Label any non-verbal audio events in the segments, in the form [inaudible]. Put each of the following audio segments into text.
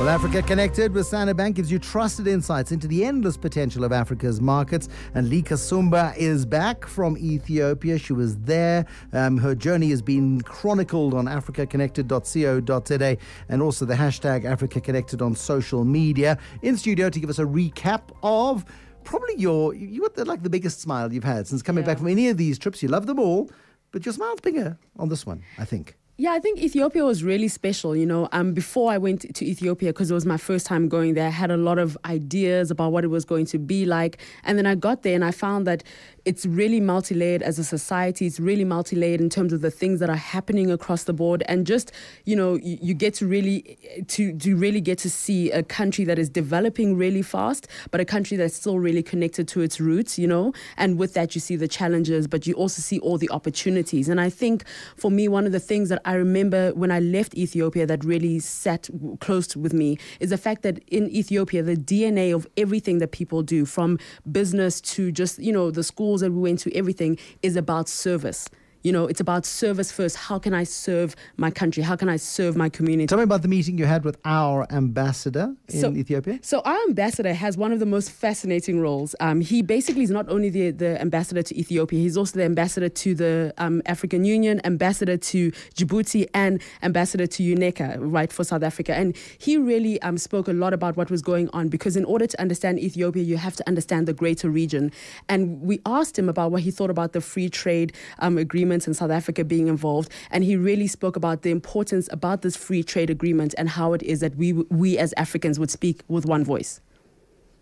Well, Africa Connected with Standard Bank gives you trusted insights into the endless potential of Africa's markets. And Lee Kasumba is back from Ethiopia. She was there. Um, her journey has been chronicled on africaconnected.co.za and also the hashtag Africa Connected on social media. In studio to give us a recap of probably your, you got the, like the biggest smile you've had since coming Yeah. back from any of these trips. You love them all, but your smile's bigger on this one, I think. Yeah, I think Ethiopia was really special. You know, um, before I went to Ethiopia, because it was my first time going there, I had a lot of ideas about what it was going to be like. And then I got there and I found that it's really multi layered as a society. It's really multi layered in terms of the things that are happening across the board. And just, you know, you, you get to really, to, to really get to see a country that is developing really fast, but a country that's still really connected to its roots, you know. And with that, you see the challenges, but you also see all the opportunities. And I think for me, one of the things that I remember when I left Ethiopia that really sat close with me is the fact that in Ethiopia, the DNA of everything that people do, from business to just, you know, the schools that we went to, everything is about service. You know, it's about service first. How can I serve my country? How can I serve my community? Tell me about the meeting you had with our ambassador in So- Ethiopia. So our ambassador has one of the most fascinating roles. Um, he basically is not only the, the ambassador to Ethiopia, he's also the ambassador to the um, African Union, ambassador to Djibouti, and ambassador to UNECA, right, for South Africa. And he really um, spoke a lot about what was going on because in order to understand Ethiopia, you have to understand the greater region. And we asked him about what he thought about the free trade um, agreements and South Africa being involved. And he really spoke about the importance about this free trade agreement and how it is that we, we as Africans would speak with one voice.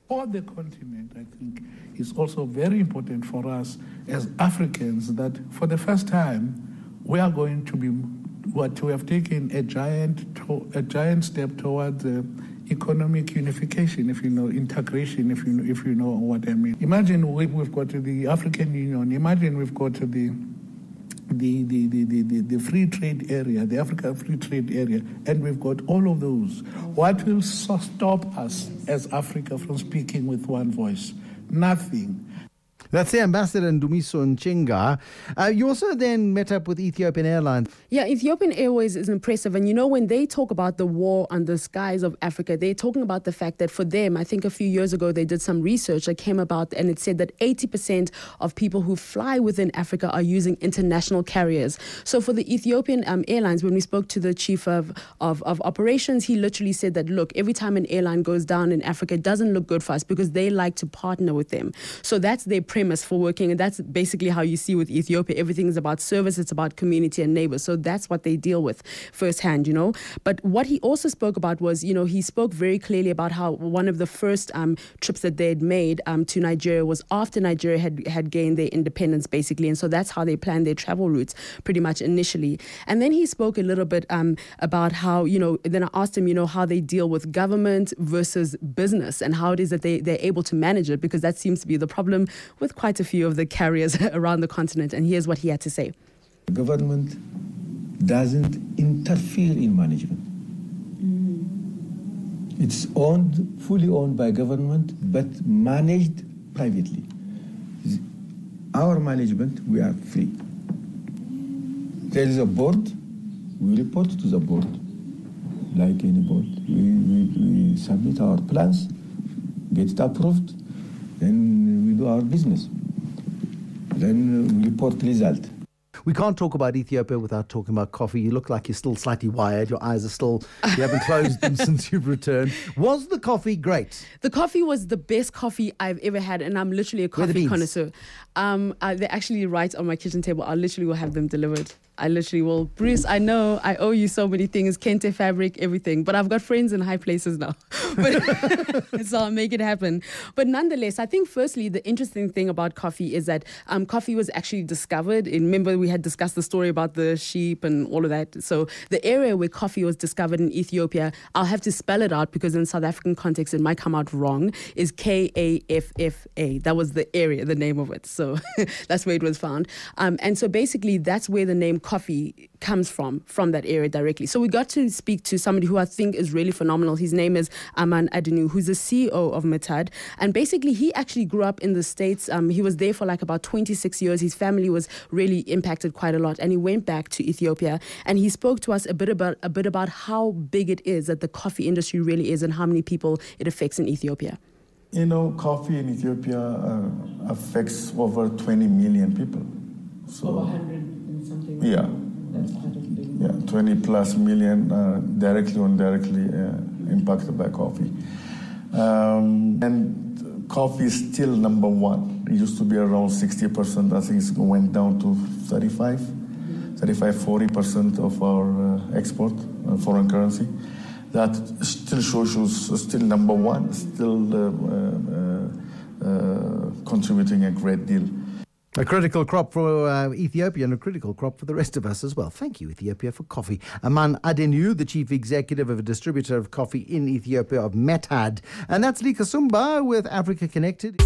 For the continent, I think, is also very important for us as Africans that for the first time we are going to be what we have taken a giant to, a giant step towards uh, economic unification, if you know integration, if you know, if you know what I mean. Imagine we, we've got to the African Union. Imagine we've got to the the, the, the, the, the, free trade area, the Africa free trade area, and we've got all of those. What will stop us as Africa from speaking with one voice? Nothing. That's the ambassador Ndumiso Ntshinga. Uh, you also then met up with Ethiopian Airlines. Yeah, Ethiopian Airways is impressive. And you know, when they talk about the war on the skies of Africa, they're talking about the fact that for them, I think a few years ago, they did some research that came about and it said that 80% of people who fly within Africa are using international carriers. So for the Ethiopian um, Airlines, when we spoke to the chief of, of, of operations, he literally said that, look, every time an airline goes down in Africa, it doesn't look good for us because they like to partner with them. So that's their premise for working. And that's basically how you see with Ethiopia. Everything is about service, it's about community and neighbors. So that's what they deal with firsthand, you know. But what he also spoke about was, you know, he spoke very clearly about how one of the first um, trips that they had made um, to Nigeria was after Nigeria had, had gained their independence, basically. And so that's how they planned their travel routes pretty much initially. And then he spoke a little bit um, about how, you know, then I asked him, you know, how they deal with government versus business and how it is that they, they're able to manage it because that seems to be the problem with quite a few of the carriers [laughs] around the continent. And here's what he had to say. The government doesn't interfere in management. Mm-hmm. It's owned, fully owned by government, but managed privately. Our management, we are free. There is a board, we report to the board, like any board. We, we, we submit our plans, get it approved, then we do our business. Then we report the result. We can't talk about Ethiopia without talking about coffee. You look like you're still slightly wired. Your eyes are still, you haven't closed them [laughs] since you've returned. Was the coffee great? The coffee was the best coffee I've ever had, and I'm literally a Where the coffee connoisseur. Um, uh, they're actually right on my kitchen table. I literally will have them delivered. I literally will. Bruce, I know I owe you so many things, Kente fabric, everything, but I've got friends in high places now. [laughs] But [laughs] so I'll make it happen. But nonetheless, I think firstly, the interesting thing about coffee is that um, coffee was actually discovered. In, remember, we had discussed the story about the sheep and all of that. So the area where coffee was discovered in Ethiopia, I'll have to spell it out because in South African context it might come out wrong, is K A F F A. That was the area, the name of it. So [laughs] that's where it was found. Um, and so basically, that's where the name coffee comes from from that area directly. So we got to speak to somebody who I think is really phenomenal. His name is Aman Adinew, who's the CEO of Metad, and basically he actually grew up in the states. Um, he was there for like about 26 years. His family was really impacted quite a lot, and he went back to Ethiopia and he spoke to us a bit about a bit about how big it is that the coffee industry really is and how many people it affects in Ethiopia. You know, coffee in Ethiopia uh, affects over 20 million people. So, over 100 something. Yeah. Yeah, 20 plus million uh, directly or indirectly uh, impacted by coffee. Um, and coffee is still number one. It used to be around 60%. I think it went down to 35, 35, 40% of our uh, export, uh, foreign currency. That still shows still number one, still uh, uh, uh, contributing a great deal. A critical crop for uh, Ethiopia and a critical crop for the rest of us as well. Thank you, Ethiopia, for coffee. Aman Adinew, the chief executive of a distributor of coffee in Ethiopia of Metad. And that's Lee Kasumba with Africa Connected.